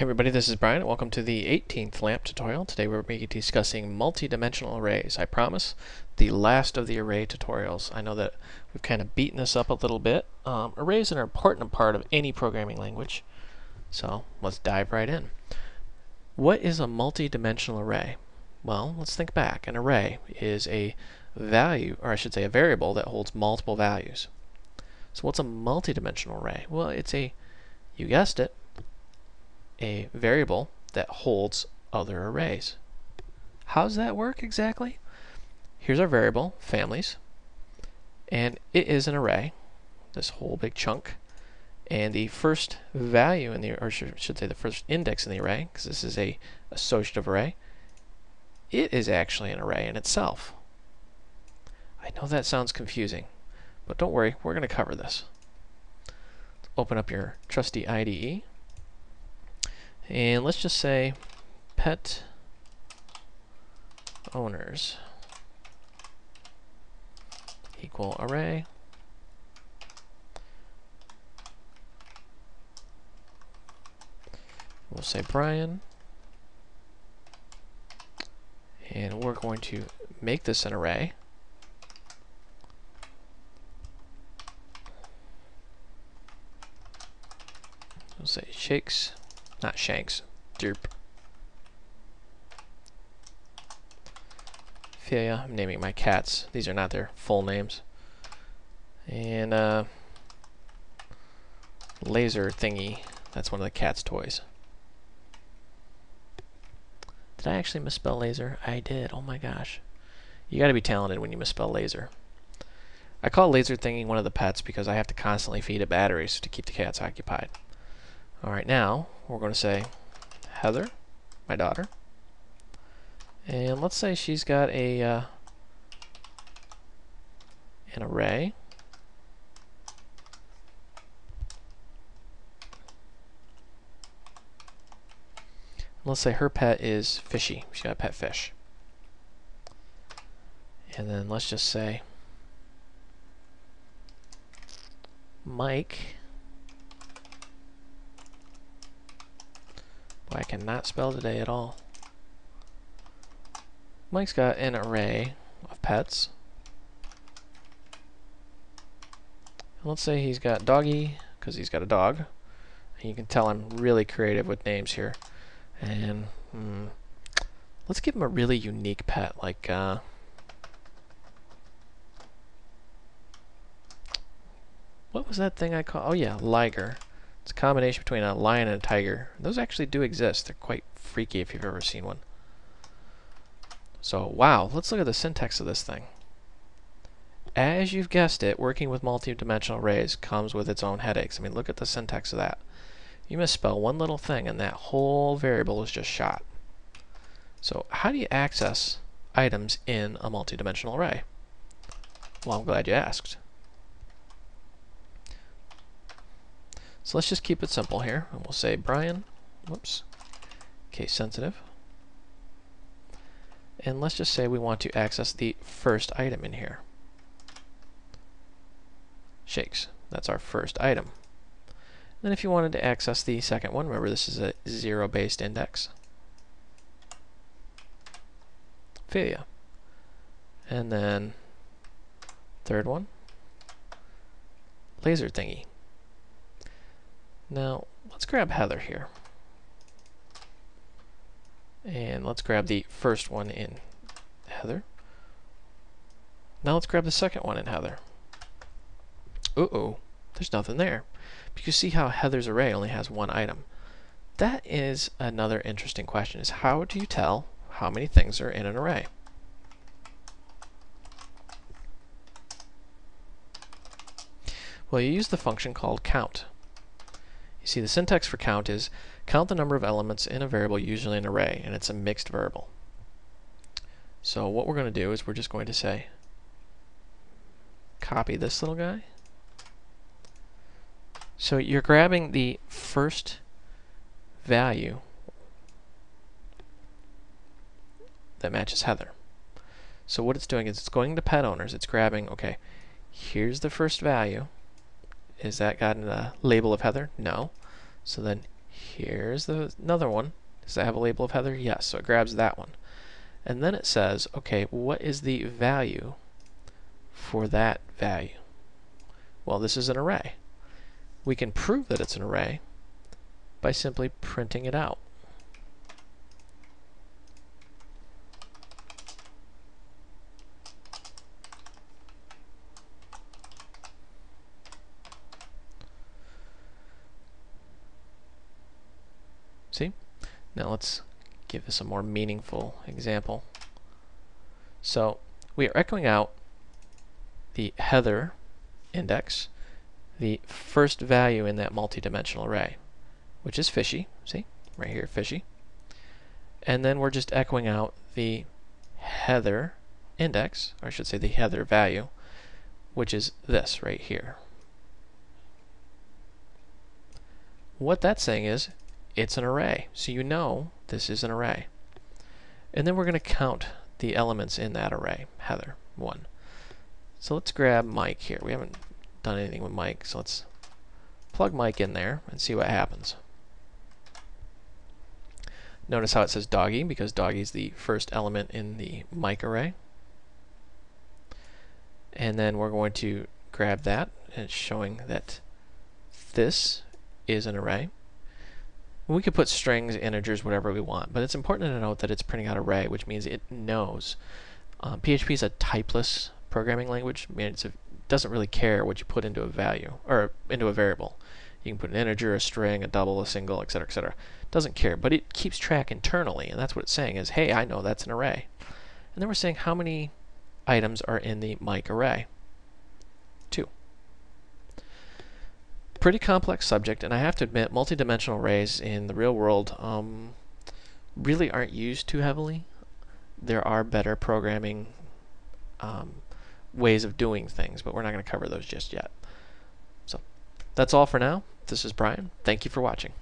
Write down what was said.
Hey everybody, this is Brian and welcome to the 18th LAMP tutorial. Today we're be discussing multi-dimensional arrays. I promise, the last of the array tutorials. I know that we've kind of beaten this up a little bit. Um, arrays are an important part of any programming language. So let's dive right in. What is a multi-dimensional array? Well, let's think back. An array is a value, or I should say a variable that holds multiple values. So what's a multi-dimensional array? Well, it's a, you guessed it, a variable that holds other arrays. How does that work exactly? Here's our variable, families, and it is an array, this whole big chunk, and the first value in the, or should say the first index in the array, because this is a associative array, it is actually an array in itself. I know that sounds confusing, but don't worry, we're going to cover this. Let's open up your trusty IDE. And let's just say pet owners equal array. We'll say Brian. And we're going to make this an array. We'll say shakes not Shanks. Derp. Fia. I'm naming my cats. These are not their full names. And, uh, laser thingy. That's one of the cat's toys. Did I actually misspell laser? I did. Oh my gosh. You gotta be talented when you misspell laser. I call laser thingy one of the pets because I have to constantly feed it batteries to keep the cats occupied. Alright, now we're going to say Heather, my daughter. And let's say she's got a uh, an array. Let's say her pet is fishy. She's got a pet fish. And then let's just say Mike I cannot spell today at all. Mike's got an array of pets. let's say he's got doggy, because he's got a dog. You can tell I'm really creative with names here. And hmm, let's give him a really unique pet, like uh, what was that thing I call? Oh yeah, liger. It's a combination between a lion and a tiger. Those actually do exist. They're quite freaky if you've ever seen one. So, wow, let's look at the syntax of this thing. As you've guessed it, working with multi-dimensional arrays comes with its own headaches. I mean, look at the syntax of that. You misspell one little thing and that whole variable is just shot. So how do you access items in a multi-dimensional array? Well, I'm glad you asked. So let's just keep it simple here. And we'll say Brian, whoops, case sensitive. And let's just say we want to access the first item in here. Shakes. That's our first item. Then if you wanted to access the second one, remember this is a zero-based index. Philia. And then third one, laser thingy. Now, let's grab Heather here. And let's grab the first one in Heather. Now let's grab the second one in Heather. Uh-oh, there's nothing there. You see how Heather's array only has one item. That is another interesting question, is how do you tell how many things are in an array? Well, you use the function called count. See, the syntax for count is count the number of elements in a variable, usually an array, and it's a mixed variable. So what we're going to do is we're just going to say copy this little guy. So you're grabbing the first value that matches Heather. So what it's doing is it's going to pet owners. It's grabbing, okay, here's the first value. Is that got the label of Heather? No. So then here's the another one. Does that have a label of Heather? Yes, so it grabs that one. And then it says, okay, what is the value for that value? Well, this is an array. We can prove that it's an array by simply printing it out. See? Now let's give this a more meaningful example. So we are echoing out the heather index, the first value in that multi-dimensional array, which is fishy. See? Right here, fishy. And then we're just echoing out the heather index, or I should say the heather value, which is this right here. What that's saying is it's an array. So you know this is an array. And then we're going to count the elements in that array, Heather, 1. So let's grab Mike here. We haven't done anything with Mike, so let's plug Mike in there and see what happens. Notice how it says doggy, because doggy is the first element in the Mike array. And then we're going to grab that, and it's showing that this is an array. We could put strings, integers, whatever we want, but it's important to note that it's printing out array, which means it knows. Um, PHP is a typeless programming language. I it doesn't really care what you put into a value or into a variable. You can put an integer, a string, a double, a single, etc., etc. Doesn't care, but it keeps track internally, and that's what it's saying is, hey, I know that's an array. And then we're saying how many items are in the Mike array. Two pretty complex subject, and I have to admit, multidimensional arrays in the real world um, really aren't used too heavily. There are better programming um, ways of doing things, but we're not going to cover those just yet. So that's all for now. This is Brian. Thank you for watching.